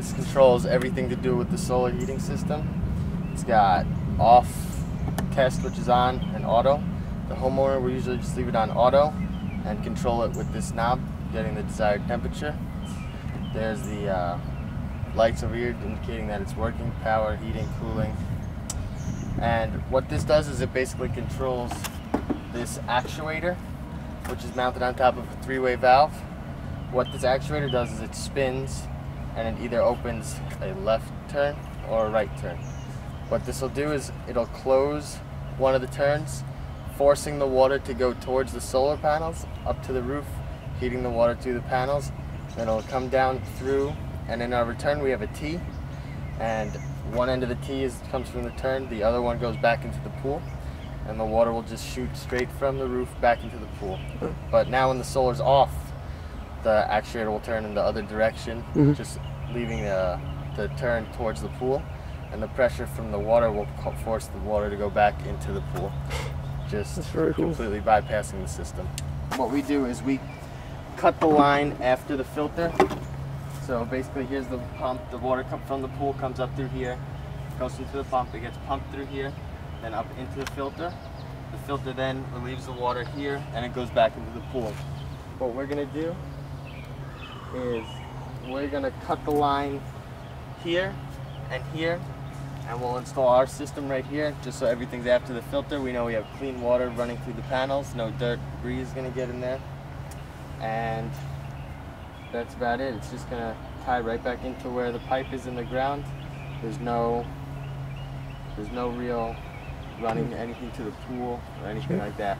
This controls everything to do with the solar heating system. It's got off test, which is on, and auto. The homeowner will usually just leave it on auto and control it with this knob, getting the desired temperature. There's the uh, lights over here indicating that it's working, power, heating, cooling. And what this does is it basically controls this actuator, which is mounted on top of a three-way valve. What this actuator does is it spins and it either opens a left turn or a right turn. What this will do is it'll close one of the turns, forcing the water to go towards the solar panels up to the roof, heating the water to the panels. Then it'll come down through, and in our return we have a T, and one end of the T is comes from the turn, the other one goes back into the pool, and the water will just shoot straight from the roof back into the pool. But now when the solar's off, the actuator will turn in the other direction, Mhm. just leaving the, the turn towards the pool, and the pressure from the water will force the water to go back into the pool, just cool. completely bypassing the system. What we do is we cut the line after the filter. So basically, here's the pump. The water come from the pool comes up through here, goes into the pump. It gets pumped through here, then up into the filter. The filter then relieves the water here, and it goes back into the pool. What we're gonna do is we're gonna cut the line here and here, and we'll install our system right here, just so everything's after the filter. We know we have clean water running through the panels. No dirt, debris is gonna get in there, and that's about it. It's just gonna tie right back into where the pipe is in the ground. There's no, there's no real running anything to the pool or anything like that.